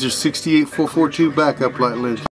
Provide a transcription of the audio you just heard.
These are 68 442 backup light lens.